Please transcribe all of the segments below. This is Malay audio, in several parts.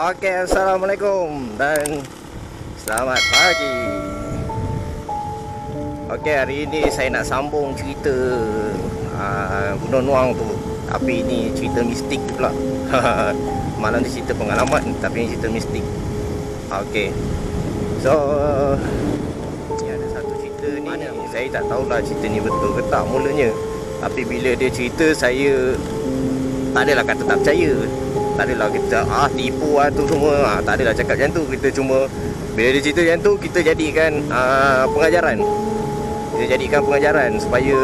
Okey, Assalamualaikum dan selamat pagi. Okey, hari ini saya nak sambung cerita uh, Gunung Nuang tu. Tapi ini cerita mistik pula. Malam ni cerita pengalaman tapi ini cerita mistik. Okey. So, ni ada satu cerita ni. Mana? Saya tak tahulah cerita ni betul ke tak mulanya. Tapi bila dia cerita saya tak adalah kata tak percaya tak adalah kita ah tipu lah tu semua. Ah, tak adalah cakap macam tu. Kita cuma bila dia cerita macam tu kita jadikan ah, pengajaran. Kita jadikan pengajaran supaya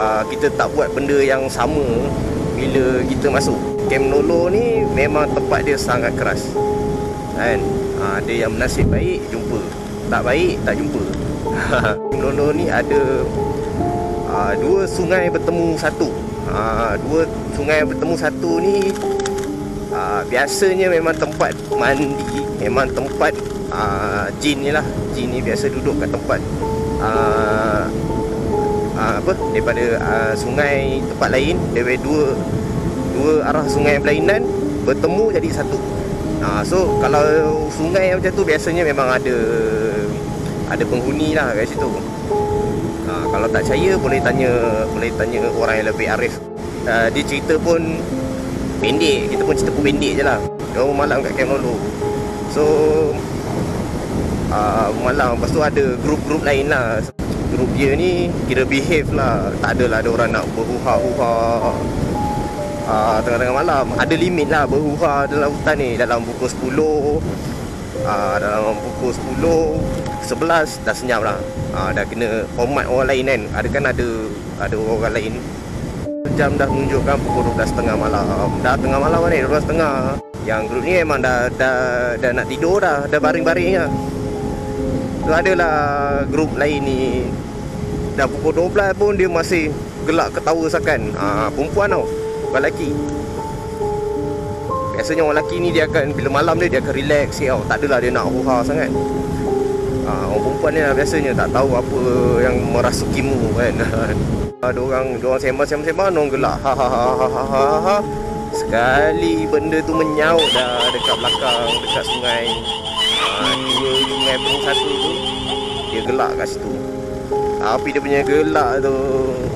ah, kita tak buat benda yang sama bila kita masuk. Camp Nolo ni memang tempat dia sangat keras. Kan? Ah, ada yang menasib baik jumpa. Tak baik tak jumpa. Camp Nolo ni ada ah, dua sungai bertemu satu. Ah, dua sungai bertemu satu ni biasanya memang tempat mandi memang tempat uh, jin ni lah. Jin ni biasa duduk kat tempat uh, uh, apa? Daripada uh, sungai tempat lain. Daripada dua dua arah sungai berlainan bertemu jadi satu. Uh, so kalau sungai yang macam tu biasanya memang ada ada penghuni lah kat situ. Uh, kalau tak percaya boleh tanya boleh tanya orang yang lebih arif. Uh, dia cerita pun pendek. Kita pun cerita pun pendek je lah. Dia malam kat Camp Lolo so uh, malam. Lepas tu ada grup-grup lain lah. Grup dia ni kira behave lah. Tak adalah ada orang nak berhuha-huha. Uh, tengah-tengah malam. Ada limit lah berhuha dalam hutan ni. Dalam pukul 10 uh, dalam pukul 10 11 dah senyap lah. Uh, dah kena hormat orang lain kan. Ada kan ada ada orang lain jam dah menunjukkan pukul 12.30 malam. Dah tengah malam ni 12.30 yang grup ni memang dah, dah, dah nak tidur dah dah baring-baring lah tu adalah grup lain ni. Dah pukul 12 pun dia masih gelak ketawa sakan. Ha, perempuan tau bukan lelaki. Biasanya orang lelaki ni dia akan bila malam dia dia akan relax tau. Tak adalah dia nak huha sangat. Ha, orang perempuan ni lah biasanya tak tahu apa yang merasukimu kan ada orang dia orang sembang-sembang orang gelak. Ha ha ha ha ha ha ha. Sekali benda tu menyaut dah dekat belakang dekat sungai. Ha, dua sungai pun satu tu dia gelak kat situ. Tapi dia punya gelak tu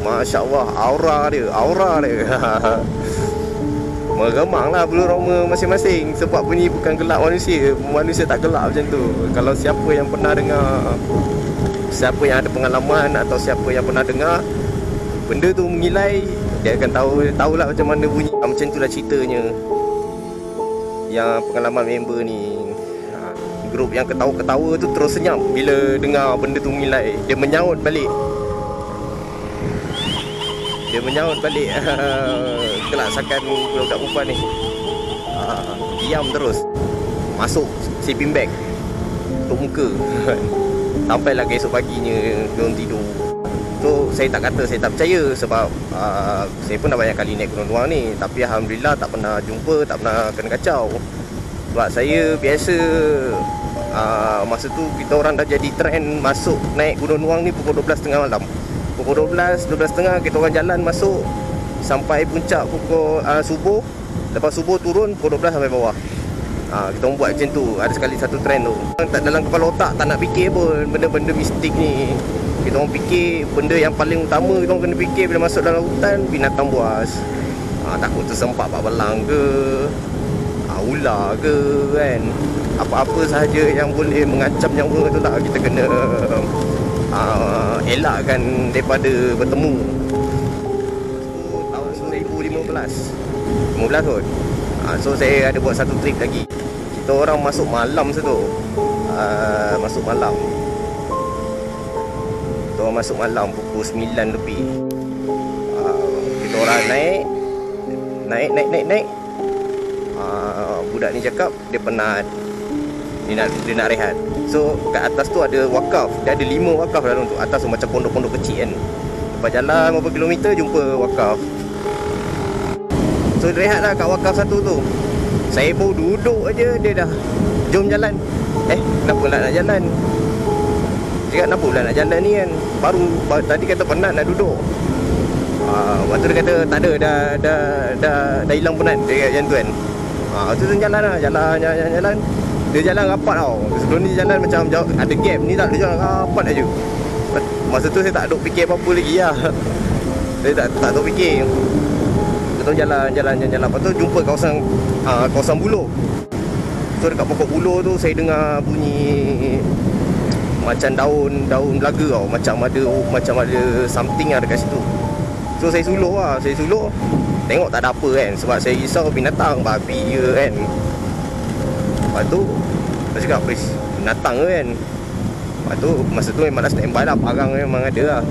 Masya Allah aura dia aura dia. Meremang lah bulu roma masing-masing. Sebab bunyi bukan gelak manusia. Manusia tak gelak macam tu. Kalau siapa yang pernah dengar siapa yang ada pengalaman atau siapa yang pernah dengar benda tu mengilai dia akan tahu tahulah macam mana bunyi. Ah, macam itulah ceritanya. Yang pengalaman member ni. Ha, grup yang ketawa-ketawa tu terus senyap. Bila dengar benda tu mengilai dia menyaut balik. Dia menyaut balik. Kelaksakan budak perempuan ni. Ha, diam terus. Masuk sleeping bag untuk muka. Sampailah ke esok paginya dia tidur saya tak kata saya tak percaya sebab uh, saya pun dah banyak kali naik gunung luang ni tapi alhamdulillah tak pernah jumpa, tak pernah kena kacau. Sebab saya biasa uh, masa tu kita orang dah jadi trend masuk naik gunung luang ni pukul 12.30 malam. Pukul 12, 12.30 kita orang jalan masuk sampai puncak pukul uh, subuh. Lepas subuh turun pukul 12 sampai bawah. Ha, kita buat macam tu. Ada sekali satu trend tu. Tak Dalam kepala otak tak nak fikir pun Benda-benda mistik ni. Kita orang fikir benda yang paling utama kita orang kena fikir bila masuk dalam hutan binatang buas. Ha, takut tersempak pak belang ke ha, ular ke kan? Apa-apa sahaja yang boleh mengancam nyawa tu lah kita kena ha, elakkan daripada bertemu. Tahun 2015 15 kot. So saya ada buat satu trip lagi kita orang masuk malam satu uh, masuk malam. Kita orang masuk malam pukul 9 lebih. Uh, kita orang naik. Naik naik naik naik. Uh, budak ni cakap dia penat dia nak dia nak rehat. So kat atas tu ada wakaf. Dia ada lima wakaf dalam tu. Atas tu macam pondok-pondok kecil kan. Lepas jalan beberapa kilometer jumpa wakaf. So rehat lah kat wakaf satu tu saya baru duduk aja dia dah. Jom jalan. Eh kenapa lah nak jalan? Cakap kenapa pula nak jalan ni kan? Baru, baru tadi kata penat nak duduk. Uh, Lepas tu dia kata tak ada dah dah dah, dah hilang penat. Dia kata macam tu kan? Ha, tu jalan lah. Jalan jalan jalan, jalan. dia jalan rapat tau. Sebelum ni jalan macam jauh, ada gap ni tak dia jalan rapat aja. Masa tu saya tak duk fikir apa-apa lagi lah. Saya tak tak duk fikir kita jalan jalan jalan jalan. Lepas tu jumpa kawasan uh, kawasan buluh so dekat pokok buluh tu saya dengar bunyi macam daun daun belaga tau. Macam ada macam ada something lah dekat situ. So saya suluh lah. Saya suluh. Tengok tak ada apa kan. Sebab saya risau binatang. Babi ke kan. Lepas tu saya cakap binatang ke kan? Lepas tu masa tu memang dah standby lah. Parang memang ada lah.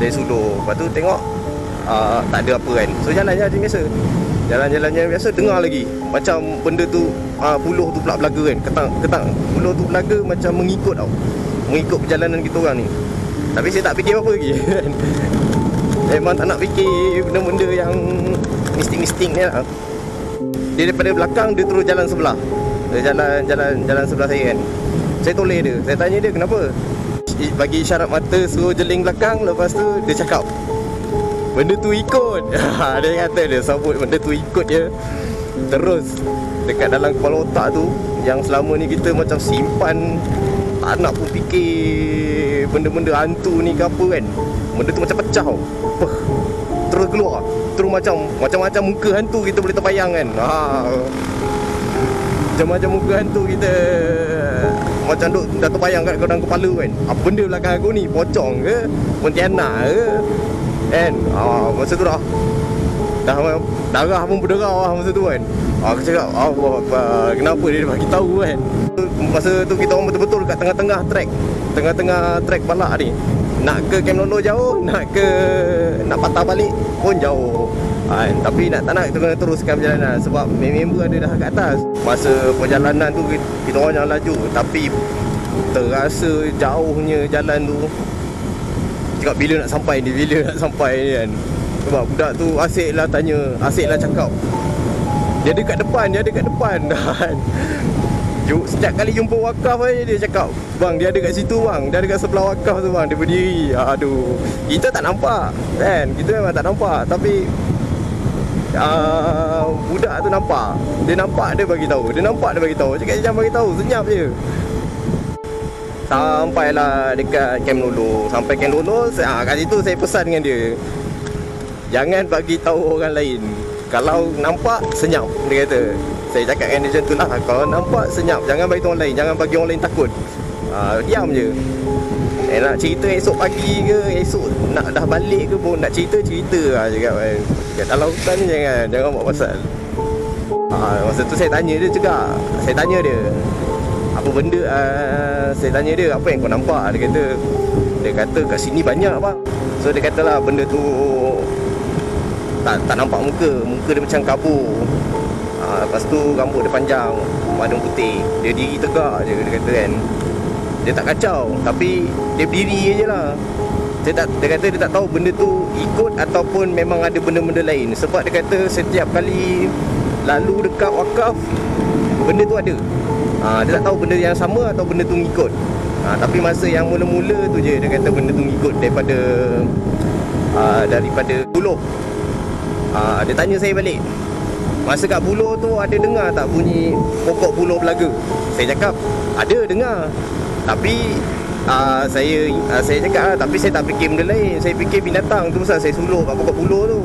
Saya suluh. Lepas tu tengok uh, tak ada apa kan. So jalan macam biasa. Jalan-jalan yang biasa dengar lagi. Macam benda tu uh, puluh tu pula belaga kan. Ketang ketang puluh tu belaga macam mengikut tau. Mengikut perjalanan kita orang ni. Tapi saya tak fikir apa lagi. Memang tak nak fikir benda-benda yang mistik-mistik ni lah. Dia daripada belakang dia terus jalan sebelah. Dia jalan jalan jalan sebelah saya kan. Saya toleh dia. Saya tanya dia kenapa? Bagi isyarat mata suruh jeling belakang lepas tu dia cakap benda tu ikut. Dia kata dia sebut benda tu ikut dia terus dekat dalam kepala otak tu. Yang selama ni kita macam simpan tak nak pun fikir benda-benda hantu ni ke apa kan. Benda tu macam pecah Puh, terus keluar. Terus macam macam-macam muka hantu kita boleh terbayang kan. Ha. macam-macam muka hantu kita macam duk dah terbayang kat dalam kepala kan. Apa benda belakang aku ni pocong ke pontianak ke kan ha, masa tu dah dah darah pun berderau lah masa tu kan Ah, aku cakap, Allah Akbar, kenapa dia bagi tahu kan? Masa tu kita orang betul-betul kat tengah-tengah trek. Tengah-tengah trek balak ni. Nak ke Camp Lolo jauh, nak ke nak patah balik pun jauh. Kan? Tapi nak tak nak kita kena teruskan perjalanan sebab member ada dah kat atas. Masa perjalanan tu kita orang jangan laju tapi terasa jauhnya jalan tu. Cakap bila nak sampai ni, bila nak sampai ni kan. Sebab budak tu asyik lah tanya, asyik lah cakap. Dia ada kat depan, dia ada kat depan. Dan Setiap kali jumpa wakaf aja dia cakap Bang dia ada kat situ bang. Dia ada kat sebelah wakaf tu bang. Dia berdiri. Aduh Kita tak nampak Kan? Kita memang tak nampak. Tapi uh, Budak tu nampak. Dia nampak dia bagi tahu. Dia nampak dia bagi tahu. Cakap jangan bagi tahu. Senyap je Sampailah dekat Camp Lolo Sampai Camp Lolo ah, Kat situ saya pesan dengan dia Jangan bagi tahu orang lain. Kalau nampak senyap dia kata. Saya cakap dengan dia macam tu lah. Kalau nampak senyap. Jangan bagi orang lain. Jangan bagi orang lain takut. Uh, diam je. Eh, nak cerita esok pagi ke esok nak dah balik ke pun nak cerita cerita lah cakap. Kan dalam hutan jangan jangan buat pasal. Uh, masa tu saya tanya dia juga. Saya tanya dia apa benda uh, saya tanya dia apa yang kau nampak? Dia kata dia kata kat sini banyak apa so dia kata lah benda tu tak tak nampak muka. Muka dia macam kabur. Ha, lepas tu rambut dia panjang madung putih. Dia diri tegak je dia kata kan. Dia tak kacau tapi dia berdiri je lah dia, tak, dia kata dia tak tahu benda tu ikut ataupun memang ada benda-benda lain. Sebab dia kata setiap kali lalu dekat wakaf benda tu ada ha, dia tak tahu benda yang sama atau benda tu ngikut ha, tapi masa yang mula-mula tu je dia kata benda tu ngikut daripada uh, daripada buluh. Ha, Dia tanya saya balik Masa kat buluh tu ada dengar tak bunyi pokok buluh belaga? Saya cakap ada dengar. Tapi uh, saya uh, saya cakap lah Tapi saya tak fikir benda lain. Saya fikir binatang tu pasal saya suluh kat pokok buluh tu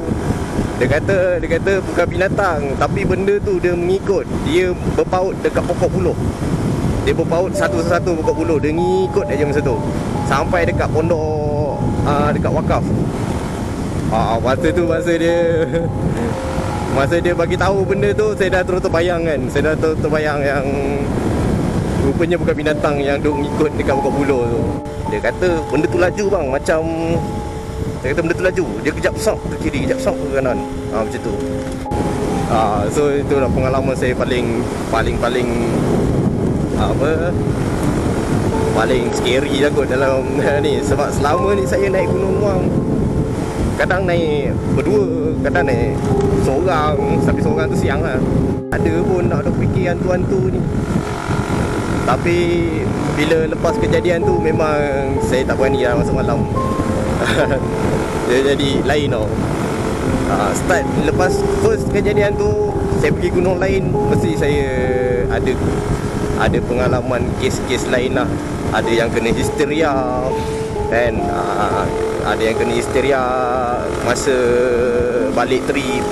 dia kata dia kata bukan binatang tapi benda tu dia mengikut. Dia berpaut dekat pokok buluh. Dia berpaut satu-satu pokok buluh. Dia ngikut aja masa tu. Sampai dekat pondok uh, dekat wakaf. Ah, masa tu masa dia Masa dia bagi tahu benda tu Saya dah terus terbayang kan. Saya dah terus terbayang yang Rupanya bukan binatang yang duk ikut dekat pokok buluh tu. Dia kata benda tu laju bang. Macam Dia kata benda tu laju. Dia kejap sok ke kiri Kejap sok ke kanan. Ha, Macam tu. Ha, So itu lah pengalaman saya paling Paling-paling Apa? Paling scary lah kot dalam ni. Sebab selama ni saya naik Gunung Muang kadang naik berdua kadang naik seorang. Tapi seorang tu siang lah. Ada pun nak ada fikir hantu-hantu ni. Tapi bila lepas kejadian tu memang saya tak berani lah masuk malam dia jadi lain tau. Uh, start lepas first kejadian tu saya pergi gunung lain mesti saya ada ada pengalaman kes-kes lain lah. Ada yang kena histeria kan? Uh, ada yang kena histeria masa balik trip.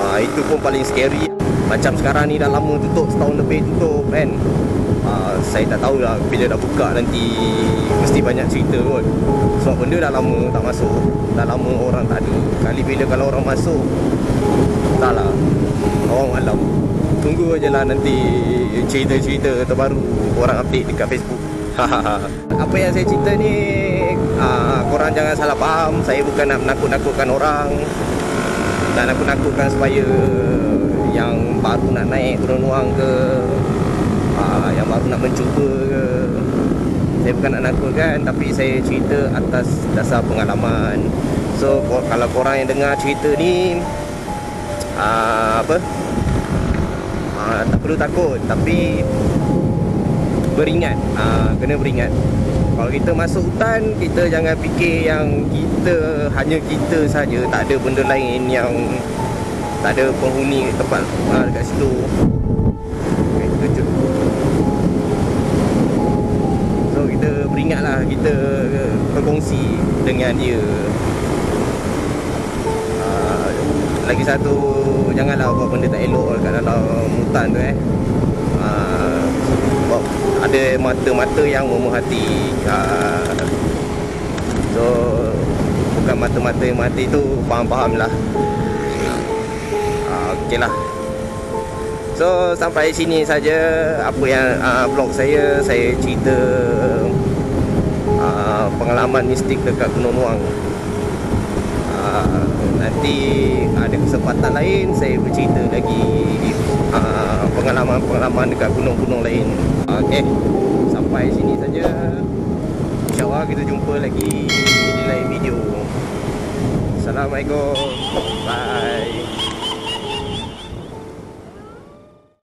Uh, itu pun paling scary macam sekarang ni dah lama tutup setahun lebih tutup kan. Uh, saya tak tahu lah bila dah buka nanti mesti banyak cerita kot. Sebab benda dah lama tak masuk. Dah lama orang tak ada. Kali bila kalau orang masuk tak lah. Orang malam. Tunggu je lah nanti cerita-cerita terbaru orang update dekat Facebook. Apa yang saya cerita ni uh, korang jangan salah faham. Saya bukan nak menakut-nakutkan orang nak nakut-nakutkan supaya yang baru nak naik Gunung Nuang ke uh, yang baru nak mencuba ke saya bukan nak nakutkan tapi saya cerita atas dasar pengalaman. So kalau korang yang dengar cerita ni uh, apa? Uh, tak perlu takut tapi beringat uh, kena beringat kalau kita masuk hutan kita jangan fikir yang kita hanya kita saja. Tak ada benda lain yang tak ada penghuni tempat uh, dekat situ. So kita beringatlah kita berkongsi dengan dia. Lagi satu janganlah buat benda tak elok kat dalam hutan tu eh. Uh, ada mata-mata yang memerhati uh, so bukan mata-mata yang mati tu faham-faham lah. Uh, ok lah. So sampai sini saja apa yang uh, vlog saya. Saya cerita uh, pengalaman mistik dekat Gunung Nuang uh, nanti ada kesempatan lain saya bercerita lagi uh, pengalaman-pengalaman dekat gunung-gunung lain. Okey sampai sini saja. Insyaallah kita jumpa lagi di lain video. Assalamualaikum. Bye